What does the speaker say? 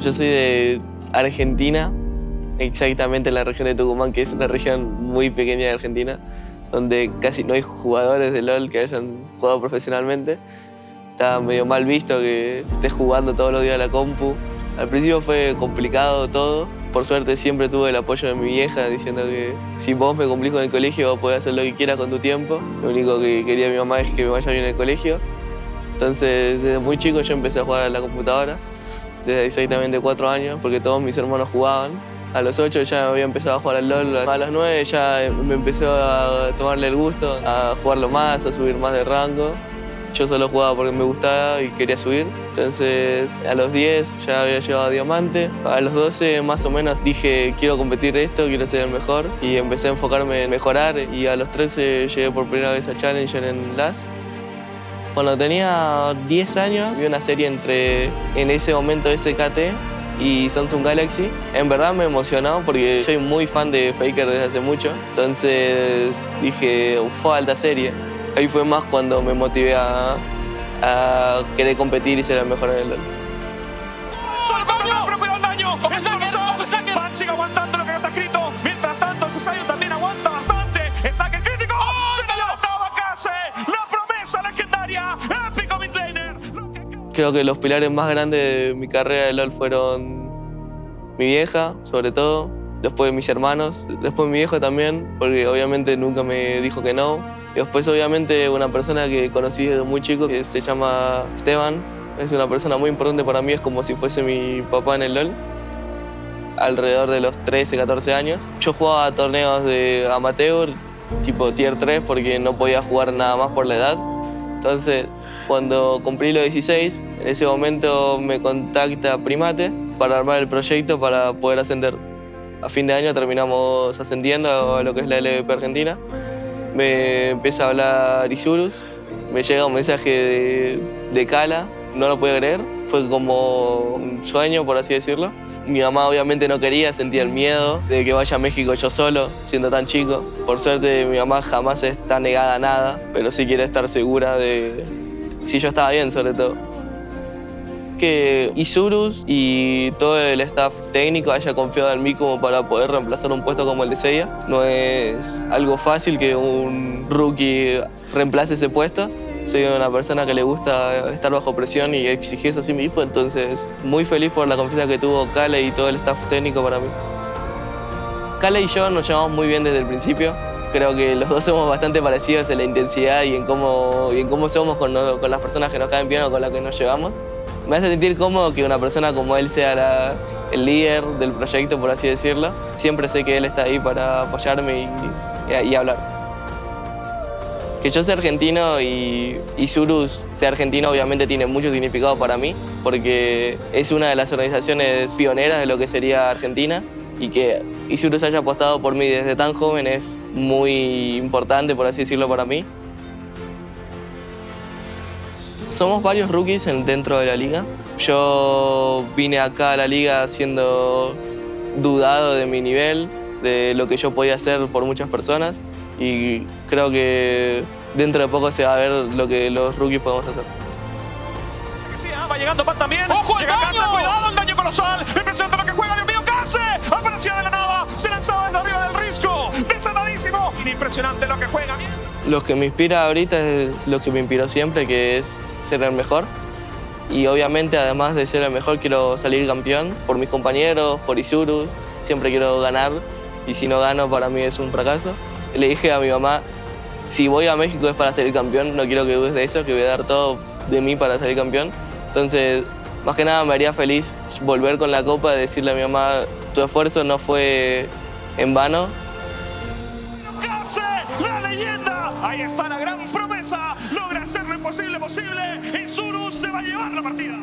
Yo soy de Argentina, exactamente en la región de Tucumán, que es una región muy pequeña de Argentina, donde casi no hay jugadores de LOL que hayan jugado profesionalmente. Está medio mal visto que estés jugando todos los días a la compu. Al principio fue complicado todo. Por suerte siempre tuve el apoyo de mi vieja diciendo que si vos me cumplís con el colegio vos podés hacer lo que quieras con tu tiempo. Lo único que quería mi mamá es que me vaya bien el colegio. Entonces desde muy chico yo empecé a jugar a la computadora, desde exactamente cuatro años, porque todos mis hermanos jugaban. A los ocho ya había empezado a jugar al LOL, a los nueve ya me empezó a tomarle el gusto, a jugarlo más, a subir más de rango. Yo solo jugaba porque me gustaba y quería subir. Entonces a los 10 ya había llegado a diamante. A los 12 más o menos dije quiero competir esto, quiero ser el mejor. Y empecé a enfocarme en mejorar y a los 13 llegué por primera vez a Challenger en LAS. Cuando tenía 10 años vi una serie entre en ese momento SKT y Samsung Galaxy. En verdad me emocionó porque soy muy fan de Faker desde hace mucho. Entonces dije, fue alta serie. Ahí fue más cuando me motivé a, a querer competir y ser el mejor en el LoL. ¡Solo daño! ¡Pero cuidado el daño! Aguantando Creo que los pilares más grandes de mi carrera de LoL fueron mi vieja, sobre todo, después mis hermanos, después mi viejo también, porque obviamente nunca me dijo que no. Y después obviamente una persona que conocí desde muy chico que se llama Esteban, es una persona muy importante para mí, es como si fuese mi papá en el LoL. Alrededor de los 13, 14 años. Yo jugaba torneos de amateur, tipo tier 3, porque no podía jugar nada más por la edad. Entonces, cuando cumplí los 16, en ese momento me contacta Primate para armar el proyecto para poder ascender. A fin de año terminamos ascendiendo a lo que es la LVP Argentina. Me empieza a hablar Isurus, me llega un mensaje de, Cala, no lo puedo creer, fue como un sueño, por así decirlo. Mi mamá obviamente no quería, sentía el miedo de que vaya a México yo solo, siendo tan chico. Por suerte mi mamá jamás está negada a nada, pero sí quiere estar segura de si yo estaba bien sobre todo. Que Isurus y todo el staff técnico haya confiado en mí como para poder reemplazar un puesto como el de Seiya. No es algo fácil que un rookie reemplace ese puesto. Soy una persona que le gusta estar bajo presión y exigirse a sí mismo, entonces muy feliz por la confianza que tuvo Kale y todo el staff técnico para mí. Kale y yo nos llevamos muy bien desde el principio. Creo que los dos somos bastante parecidos en la intensidad y en cómo, en cómo somos con, las personas que nos caen bien o con las que nos llevamos. Me hace sentir cómodo que una persona como él sea el líder del proyecto, por así decirlo. Siempre sé que él está ahí para apoyarme y hablar. Que yo sea argentino y, y Surus sea argentino obviamente tiene mucho significado para mí, porque es una de las organizaciones pioneras de lo que sería Argentina y que Isurus haya apostado por mí desde tan joven es muy importante, por así decirlo, para mí. Somos varios rookies en- dentro de la liga. Yo vine acá a la liga siendo dudado de mi nivel, de lo que yo podía hacer por muchas personas y creo que dentro de poco se va a ver lo que los rookies podemos hacer. Sí, ah, va llegando Pat también. ¡Ojo, el Llega daño! Case, cuidado, el daño colosal. Impresionante lo que juega, Dios mío, Case. Aparecía de la nada, se lanzaba desde arriba del risco. Desanadísimo. Impresionante lo que juega. Lo que me inspira ahorita es lo que me inspiró siempre, que es ser el mejor. Y obviamente, además de ser el mejor, quiero salir campeón por mis compañeros, por Isurus. Siempre quiero ganar y si no gano, para mí es un fracaso. Le dije a mi mamá, si voy a México es para salir campeón, no quiero que dudes de eso, que voy a dar todo de mí para salir campeón. Entonces, más que nada me haría feliz volver con la copa y decirle a mi mamá, tu esfuerzo no fue en vano, la leyenda. Ahí está la gran promesa. Logra hacer lo imposible posible. Y Zuru se va a llevar la partida.